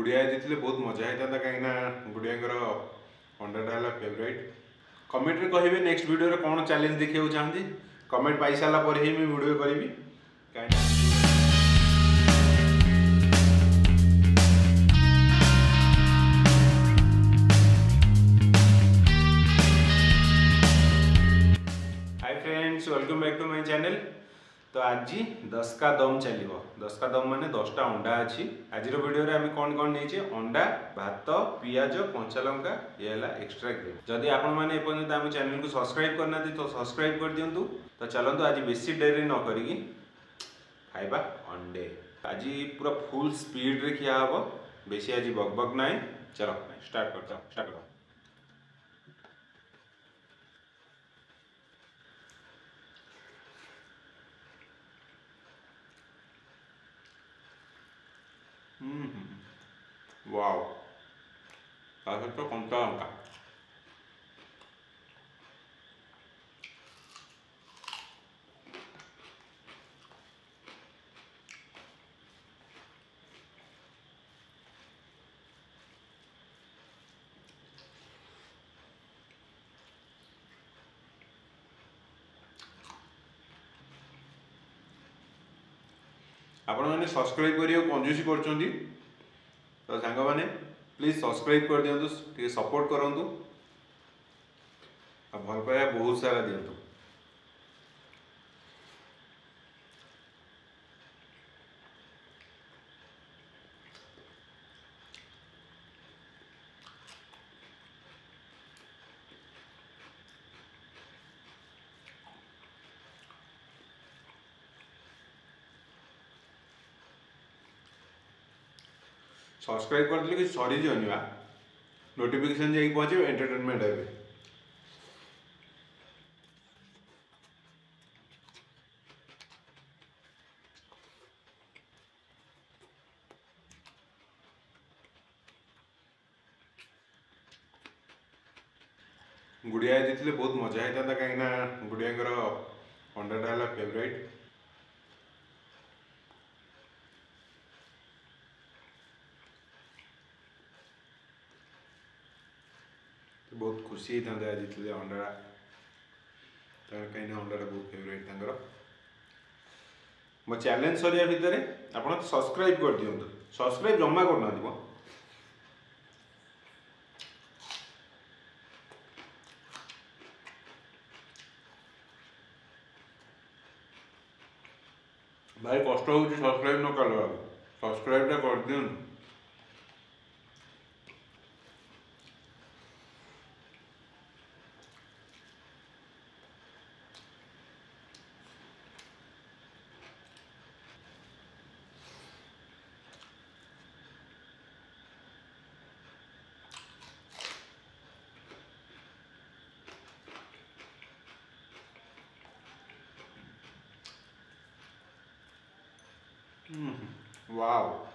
गुड़िया जीतले बहुत मजा होता कहीं गुड़िया अंडाटा है फेवरेट कमेंट में कहे नेक्स्ट भिडियो कौन चैलेंज देखा चाहती कमेंट पाई पर ही मुझे भिडियो करी तो आज दस का दम चलो दस का दम मान दसटा अंडा अच्छी आज भिडियो आम कौन कौन नहीं अंडा भात पिज कंचा लंका ये एक्सट्रा ग्रेड जदि आपर्त आम को सब्सक्राइब करना तो सब्सक्राइब कर दिंतु तो चलतु आज बेस डेरी न करी खाइबा अंडे आज पूरा फुल ସ୍ପିଡ଼ରେ खिया ହେବ ବେଶୀ ଆଜି बग ବକ୍ ନାହିଁ ଚାଲ start wow tại sao có con trâu cả ଆପଣମାନେ ସବସ୍କ୍ରାଇବ୍ କରିବାକୁ କଞ୍ଜୁସି କରୁଛନ୍ତି ତ ସାଙ୍ଗମାନେ ପ୍ଲିଜ୍ ସବସ୍କ୍ରାଇବ୍ କରିଦିଅନ୍ତୁ ଟିକେ ସପୋର୍ଟ କରନ୍ତୁ ଆଉ ଭଲ ପାଇବା ବହୁତ ସାରା ଦିଅନ୍ତୁ सब्सक्राइब कर दे सरीजन नोटिफिकेशन जा पहुँच एंटरटेनमेंट है गुड़िया जीतले बहुत मजा होता कहीं गुड़िया अंडाटा है फेवरेट ବହୁତ ଖୁସି ହେଇଥାନ୍ତେ ଆଜି ଥିଲେ ଅଣ୍ଡାଟା ତାଙ୍କର କାହିଁକିନା ଅଣ୍ଡାଟା ବହୁତ ଫେଭରେଟ୍ ତାଙ୍କର ମୋ ଚ୍ୟାଲେଞ୍ଜ ସରିବା ଭିତରେ ଆପଣ ସବସ୍କ୍ରାଇବ୍ କରିଦିଅନ୍ତୁ ସବସ୍କ୍ରାଇବ୍ ଜମା କରୁନାହାନ୍ତି ମ ଭାଇ କଷ୍ଟ ହେଉଛି ସବସ୍କ୍ରାଇବ୍ ନ କଲା ସବସ୍କ୍ରାଇବ୍ଟା କରିଦିଅନ୍ତୁ Hmm. Wow.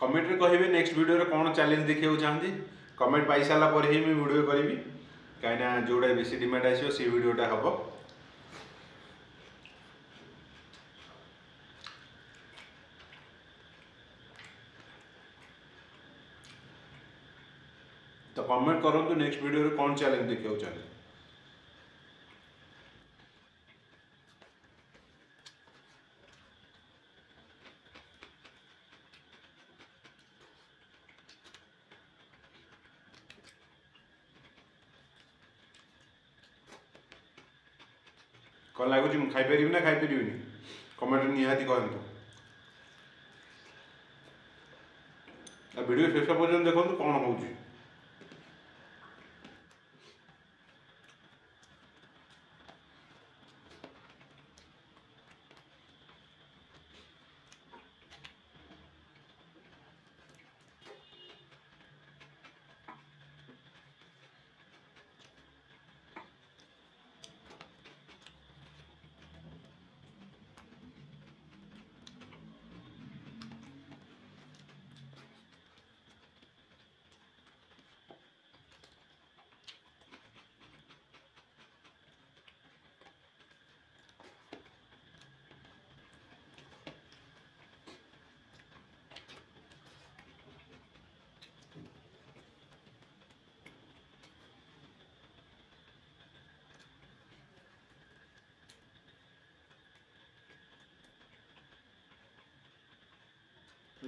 कमेंट रे कहे नेक्स्ट भिडियो कौन चैलेंज देखे चाहती कमेंट पाई सारापर ही मुझे भिडियो करी कहीं जोड़ा बेस डिमांड आसो सी हम तो कमेंट करूँ नेक्स्ट भिडियो कौन चैलेंज देखा चाहते କ'ଣ ଲାଗୁଛି ମୁଁ ଖାଇପାରିବି ନା ଖାଇପାରିବିନି କମେଣ୍ଟରେ ନିହାତି କହନ୍ତୁ ଆଉ ଭିଡ଼ିଓ ଶେଷ ପର୍ଯ୍ୟନ୍ତ ଦେଖନ୍ତୁ କ'ଣ ହେଉଛି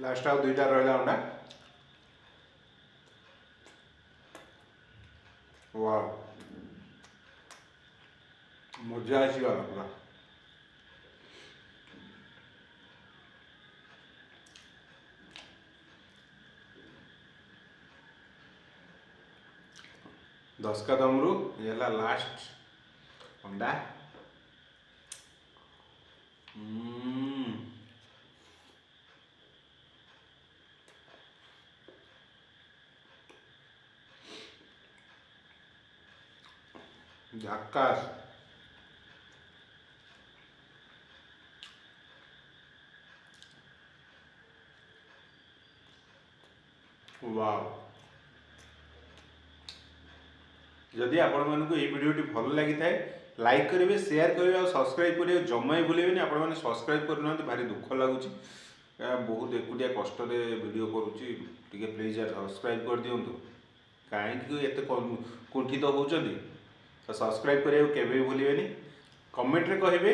ଲାଷ୍ଟ ଆଉ ଦୁଇଟା ରହିଲା ଅଣ୍ଡା ୱାଓ ମଜା ଆସିଗଲା ପୁରା ଦଶ କଦମରୁ ହେଲା ଲାଷ୍ଟ ଅଣ୍ଡା ঝাক্কাস ওয়াও যদি ଆପଣମାନଙ୍କୁ ଏଇ ଭିଡ଼ିଓଟି ଭଲ ଲାଗିଥାଏ ଲାଇକ୍ କରିବେ ସେୟାର କରିବେ ଆଉ ସବସ୍କ୍ରାଇବ୍ କରିବେ ଜମା ବି ଭୁଲିବେନି ଆପଣମାନେ ସବସ୍କ୍ରାଇବ୍ କରୁନାହାନ୍ତି ଭାରି ଦୁଃଖ ଲାଗୁଛି ବହୁତ ଏକୁଟିଆ କଷ୍ଟରେ ଭିଡ଼ିଓ କରୁଛି ଟିକେ ପ୍ଲିଜ୍ ସବସ୍କ୍ରାଇବ୍ କରିଦିଅନ୍ତୁ କାହିଁକି ଏତେ କୁଣ୍ଠିତ ହେଉଛନ୍ତି तो सब्सक्राइब करा के भूल कमेंट कमेंट्रे कहे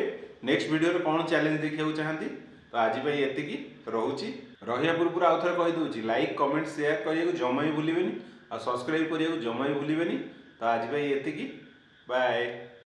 नेक्स्ट भिडियो कौन चैलेंज देखा चाहती तो आज ये रोचे रही पूर्व आउ थे कहीदे लाइक कमेंट सेयार कर जमा भी भूल आ सब्सक्राइब करा जमा भी भूल तो आज ये बाय